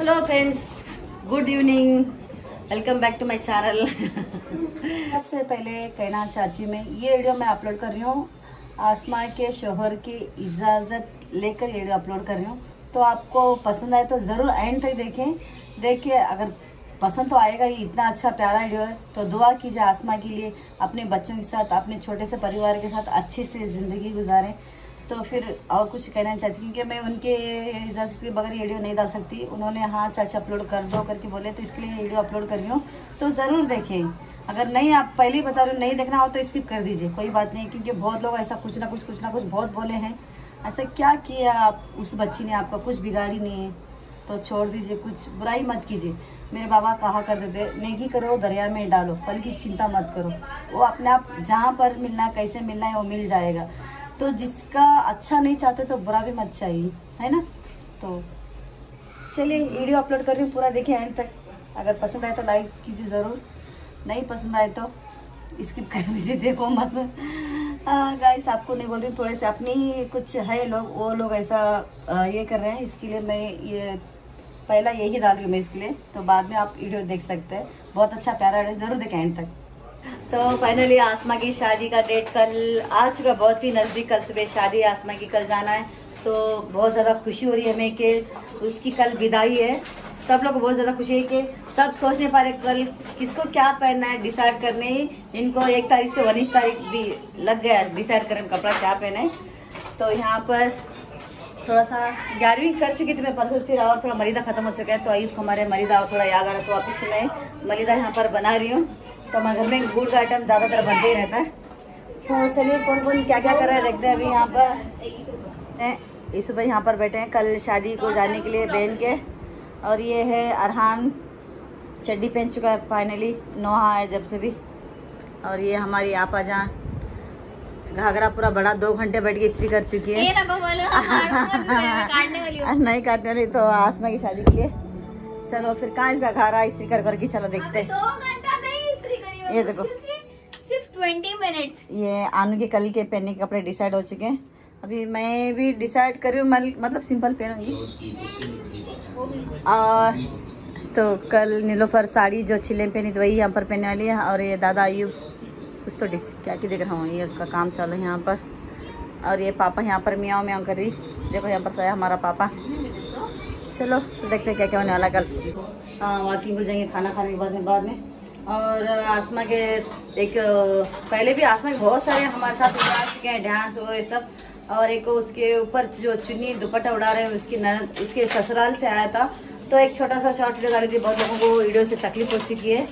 Hello friends good evening welcome back to my channel सबसे पहले कहना चाहती हूँ मैं, ये वीडियो मैं अपलोड कर रही हूँ। आसमा के शोहर की इजाज़त लेकर ये वीडियो अपलोड कर रही हूँ। तो आपको पसंद आए तो ज़रूर एंड तक देखें। देखिए, अगर पसंद तो आएगा ही, इतना अच्छा प्यारा वीडियो है। तो दुआ कीजिए आसमा के लिए, अपने बच्चों के साथ, अपने छोटे से परिवार के साथ अच्छे से ज़िंदगी गुजारें। तो फिर और कुछ कहना चाहती क्योंकि मैं उनके इजाज़त के बगैर ये वीडियो नहीं डाल सकती। उन्होंने हाँ चाचा अपलोड कर दो, करके बोले तो इसके लिए वीडियो अपलोड कर रही हूँ। तो ज़रूर देखें। अगर नहीं, आप पहले ही बता रहे नहीं देखना हो तो स्किप कर दीजिए, कोई बात नहीं, क्योंकि बहुत लोग ऐसा कुछ ना कुछ कुछ ना कुछ बहुत बोले हैं। ऐसा क्या किया आप? उस बच्ची ने आपका कुछ बिगाड़ी नहीं है। तो छोड़ दीजिए, कुछ बुराई मत कीजिए। मेरे बाबा कहा करते थे नेकी करो, दरिया में डालो पल की चिंता मत करो। वो अपने आप जहाँ पर मिलना, कैसे मिलना है, वो मिल जाएगा। तो जिसका अच्छा नहीं चाहते तो बुरा भी मत चाहिए, है ना? तो चलिए, वीडियो अपलोड कर रही हूँ, पूरा देखिए एंड तक। अगर पसंद आए तो लाइक कीजिए ज़रूर। नहीं पसंद आए तो स्किप कर दीजिए, देखो मत। गाइस आपको नहीं बोल रही हूँ, थोड़े से अपनी कुछ है लोग, वो लोग ऐसा ये कर रहे हैं, इसके लिए मैं ये पहला यही डाल रही हूँ मैं इसके लिए तो बाद में आप वीडियो देख सकते हैं। बहुत अच्छा प्यारा ज़रूर देखें एंड तक। तो फाइनली आसमा की शादी का डेट कल आ चुका बहुत ही नज़दीक कल सुबह शादी है, आसमा की कल जाना है। तो बहुत ज़्यादा खुशी हो रही है हमें कि उसकी कल विदाई है। सब लोग बहुत ज़्यादा खुशी है कि सब सोच नहीं पा रहे कल किसको क्या पहनना है डिसाइड करने ही। इनको एक तारीख से उन्नीस तारीख भी लग गया डिसाइड करें कपड़ा क्या पहने। तो यहाँ पर थोड़ा सा ग्यारहवीं कर चुकी थी मैं परसों फिर और थोड़ा मरीदा ख़त्म हो चुका है तो अयुब हमारे मरीदा और थोड़ा याद आ रहा तो वापस मैं मरीदा यहाँ पर बना रही हूँ। तो हमारे घर में गुड़ का आइटम ज़्यादातर बनते ही रहता है। तो चलिए कौन कौन क्या क्या कर रहे हैं, देखते हैं अभी यहाँ पर। इस सुबह यहाँ पर बैठे हैं, कल शादी को जाने के लिए बहन के। और ये है अरहान, चड्डी पहन चुका है फाइनली नोहा है जब से भी। और ये हमारी आपा जहाँ घाघरा पूरा बड़ा दो घंटे बैठ के इस्त्री कर चुकी है। ये काटने नहीं काटने वाली तो आसमा की शादी के लिए। चलो फिर कहाँ इसका घाघरा इस्त्री कर करके चलो देखते हैं। दो घंटा नहीं इस्त्री करी मैं ये देखो। सिर्फ़ ट्वेंटी मिनट्स ये आनू के कल के पहनने के कपड़े डिसाइड हो चुके हैं। अभी मैं भी डिसाइड कर रही हूँ मतलब सिंपल पहनूँगी। और तो कल नीलोफर साड़ी जो छिले में पहनी तो वही यहाँ पर पहनने वाली है। और ये दादा अयूब कुछ तो डिस, क्या क्या देख रहा हूँ, ये उसका काम चालू है यहाँ पर। और ये पापा यहाँ पर मियाँ म्याँ कर रही। देखो यहाँ पर सोया हमारा पापा। चलो, देखते क्या क्या होने वाला कल। वॉकिंग हो जाएँगे, खाना खाने के बाद में बाद में। और आसमा के एक, पहले भी आसमा के बहुत सारे हमारे साथ उड़ा चुके हैं, डांस वो ये सब। और एक उसके ऊपर जो चुन्नी, दुपट्टा उड़ा रहे हैं, उसकी ननद उसके ससुराल से आया था। तो एक छोटा सा शॉर्ट वीडियो डाली थी, बहुत लोगों को वीडियो से तकलीफ़ हो चुकी है।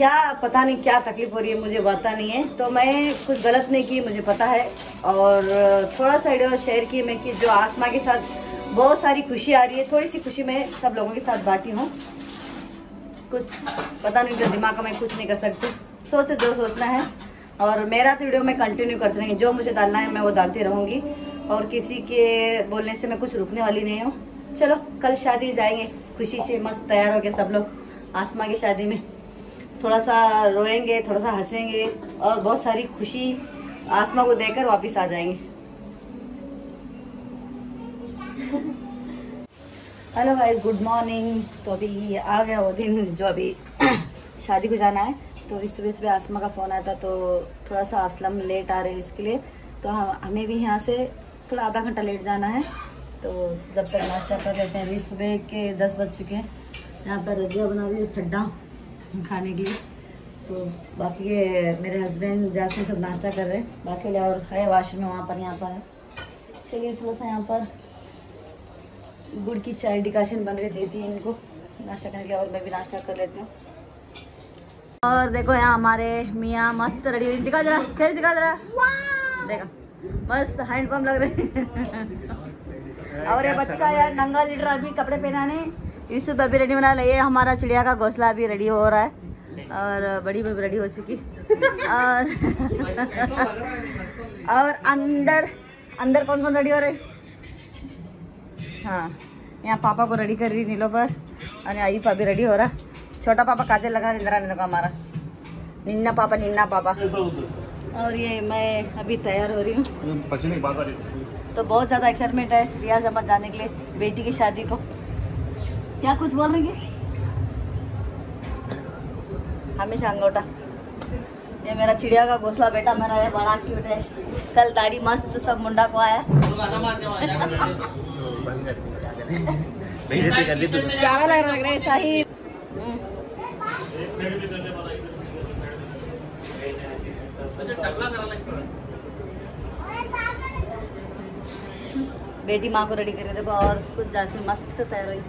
क्या पता नहीं क्या तकलीफ़ हो रही है, मुझे पता नहीं है। तो मैं कुछ गलत नहीं की, मुझे पता है। और थोड़ा सा वीडियो शेयर की मैं कि जो आसमा के साथ बहुत सारी खुशी आ रही है, थोड़ी सी खुशी मैं सब लोगों के साथ बांटी हूँ। कुछ पता नहीं जो दिमाग का मैं कुछ नहीं कर सकती। सोचो, जो सोचना है। और मेरा तो वीडियो मैं कंटिन्यू करती रहेंगी। जो मुझे डालना है, मैं वो डालती रहूँगी। और किसी के बोलने से मैं कुछ रुकने वाली नहीं हूँ। चलो, कल शादी जाएँगे। खुशी से मस्त तैयार हो गए सब लोग आसमा की शादी में। थोड़ा सा रोएँगे थोड़ा सा हंसेंगे और बहुत सारी खुशी आसमा को देकर वापस आ जाएँगे। हेलो भाई गुड मॉर्निंग तो अभी आ गया वो दिन जो अभी शादी को जाना है। तो अभी सुबह सुबह आसमा का फ़ोन आया था तो थोड़ा सा असलम लेट आ रहे हैं इसके लिए। तो हम, हमें भी यहाँ से थोड़ा आधा घंटा लेट जाना है। तो जब तक नाश्ता कर लेते हैं अभी सुबह के दस बज चुके हैं। यहाँ पर रजिया बना रही है ठड्डा खाने के लिए। तो बाकी ये मेरे हस्बैंड जासमिन सब नाश्ता कर रहे हैं। बाकी और है वाशरूम वहाँ पर, यहाँ पर है। चलिए थोड़ा सा यहाँ पर गुड़ की चाय डिकाशन बन रही देती है इनको। नाश्ता करने के और मैं भी नाश्ता कर लेती हूँ। और देखो यहाँ हमारे मियाँ मस्त रेडी हुई। दिखा जरा, फिर दिखा जरा। देखो, मस्त हैंड पंप लग रहे और ये बच्चा यार नंगा लीडर अभी कपड़े पहनाने। यूसुफ अभी रेडी बना ये हमारा चिड़िया का घोंसला अभी रेडी हो रहा है। और बड़ी भी रेडी हो चुकी। और और अंदर अंदर कौन कौन रेडी हो रहे? हाँ यहाँ पापा को रेडी कर रही नीलो पर। और आई पापा रेडी हो रहा। छोटा पापा काजल लगा इंदिरा ने को हमारा। निन्ना पापा निन्ना पापा। और ये मैं अभी तैयार हो रही हूँ। तो बहुत ज़्यादा एक्साइटमेंट है रियाज अहमद जाने के लिए बेटी की शादी को। क्या कुछ बोल रही हमेशा अंगोटा ये मेरा चिड़िया का घोसला बेटा मेरा है, बड़ा क्यूट है। कल दाढ़ी मस्त सब मुंडा को आया। प्यारा लग रहा है हम्म। बेटी माँ को रेडी करे देखो, और कुछ जासमीन मस्त तैयार हुई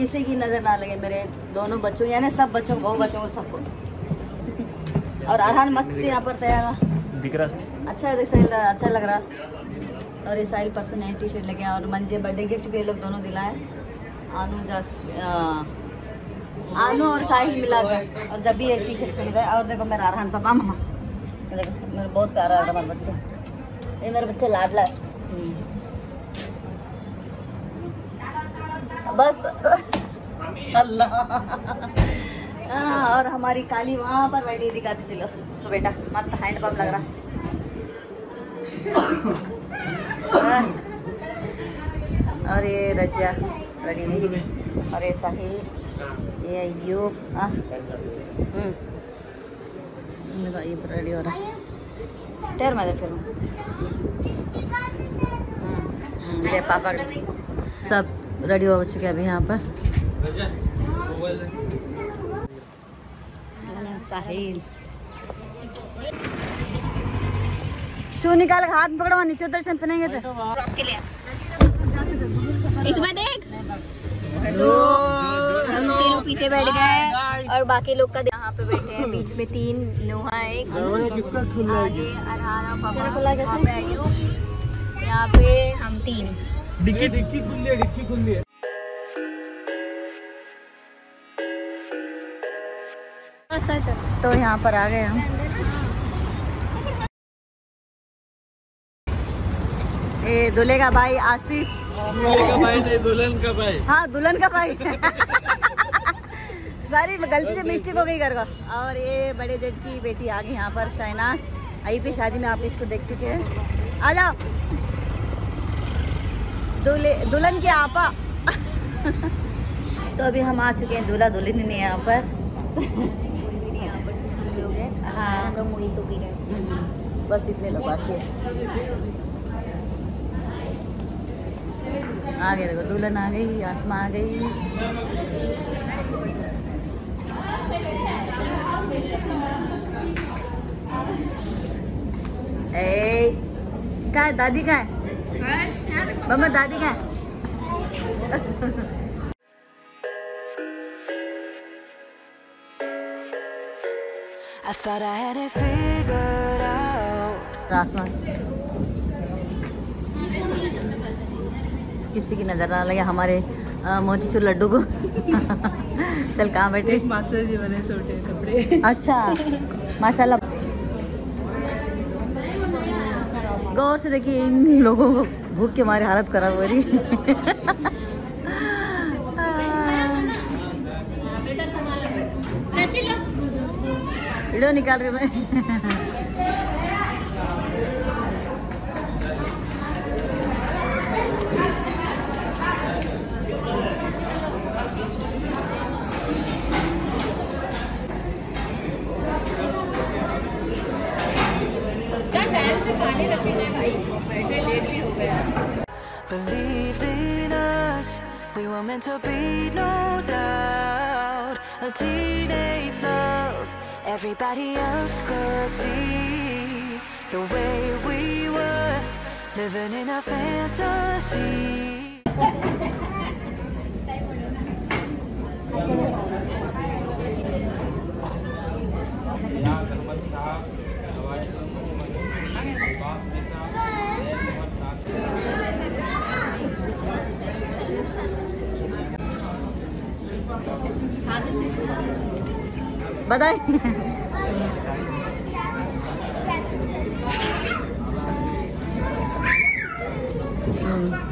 किसी की नज़र ना लगे मेरे दोनों बच्चों यानी सब बच्चों को बहु बच्चों को सबको। और अरहान मस्त यहाँ पर तैयार दिख रहा अच्छा देख साहिल अच्छा लग रहा और ये साहिल परसों नई टी शर्ट लेके आया और मंजे बर्थडे गिफ्ट भी ये लोग दोनों दिलाए। आनू जस आनू और साहिल मिला मिलाकर। और जब भी एक टी शर्ट खरीदा और देखो मेरा अरहान पापा मामा। देखो मेरा बहुत प्यारा है हमारा बच्चा। ये मेरा बच्चा लाडला है। बस अल्लाह। हाँ, और हमारी काली वहाँ पर बैठी दिखाती चलो। तो बेटा मस्त हैंड पंप लग रहा। हाँ। और ये रजिया रेडी और ये साहिल। ये अयूब हाँ। हम्म। रेडी हो रहा है। मैं फिर ये पापा सब। रेडी हो चुके हैं अभी यहाँ पर। साहिल। शू निकाल हाथ में पकड़वा नीचे उधर से पहनेंगे तो। इसमें देख। दो हम तीनों पीछे बैठ गए और बाकी लोग का यहाँ पे बैठे हैं। बीच में तीन नुहा एक यहाँ पे हम तीन। डिक्की डिक्की खुली है डिक्की खुली है। तो यहाँ पर आ गए हम। ये दूल्हे का भाई आसिफ। दूल्हे का भाई नहीं दुल्हन का भाई। हाँ दुल्हन का भाई। सारी गलती से मिस्टेक हो गई कर और ये बड़े जेठ की बेटी आ गई यहाँ पर शहनाज। आई पे शादी में आप इसको देख चुके हैं। आ जाओ। दुल्हन के आपा। तो अभी हम आ चुके हैं दूल्हा दुल्हन ने यहाँ पर। हैं। बस इतने लोग बाकी है। आ गए देखो, दुल्हन आ गई, आसमा आ गई। ए का है? दादी का है? मम्मा दादी का I thought I had it figured out. आसमान किसी की नज़र ना लगे हमारे मोतीचूर लड्डू को। चल कहाँ बैठे? मास्टर जी बने छोटे कपड़े। अच्छा माशाल्लाह। गौर से देखिए इन लोगों को भूख के मारे हालत खराब हो रही वीडियो निकाल रही मैं? were meant to be, no doubt. A teenage love, everybody else could see the way we were living in a fantasy. बताए हम्म। ये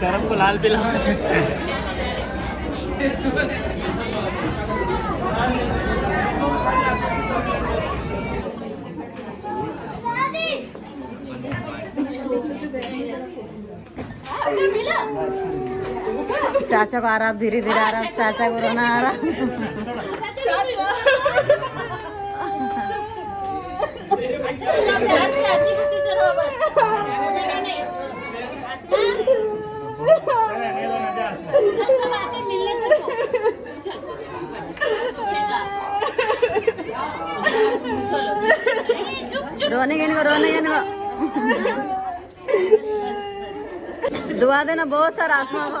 शर्म को लाल पिला चाचा को आ रहा धीरे धीरे आ रहा, चाचा को रोना आ रहा। रोने के नहीं रोने दुआ देना बहुत सारा आसमां को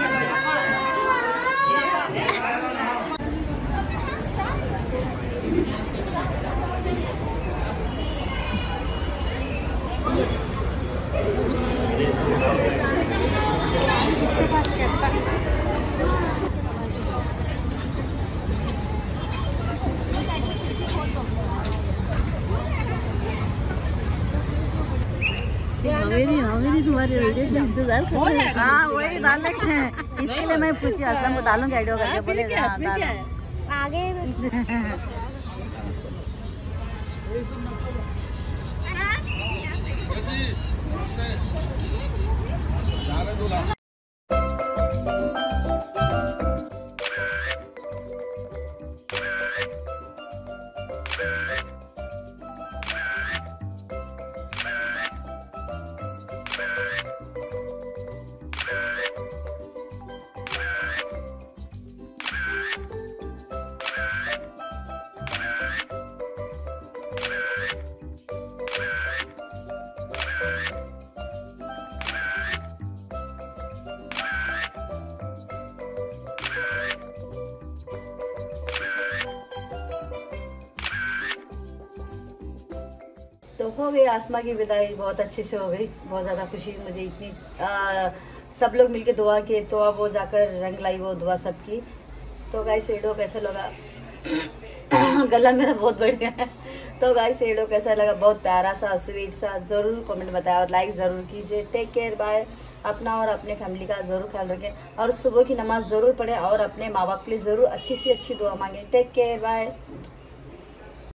हाँ। वही डाल हैं। इसके लिए मैं पूछी असलम को डालूँगी आइडिया करके बोले? हाँ आगे। हो गई आसमा की विदाई बहुत अच्छे से हो गई बहुत ज़्यादा खुशी मुझे इतनी आ, सब लोग मिलके दुआ किए तो अब वो जाकर रंग लाई वो दुआ सबकी। तो गाइस एडो कैसा लगा? गला मेरा बहुत बढ़ गया है। तो गाइस एडो कैसा लगा? बहुत प्यारा सा स्वीट सा ज़रूर कमेंट बताया और लाइक ज़रूर कीजिए। टेक केयर बाय अपना और अपने फैमिली का ज़रूर ख्याल रखें और सुबह की नमाज़ ज़रूर पढ़ें और अपने माँ बाप के लिए ज़रूर अच्छी सी अच्छी दुआ मांगें। Take care bye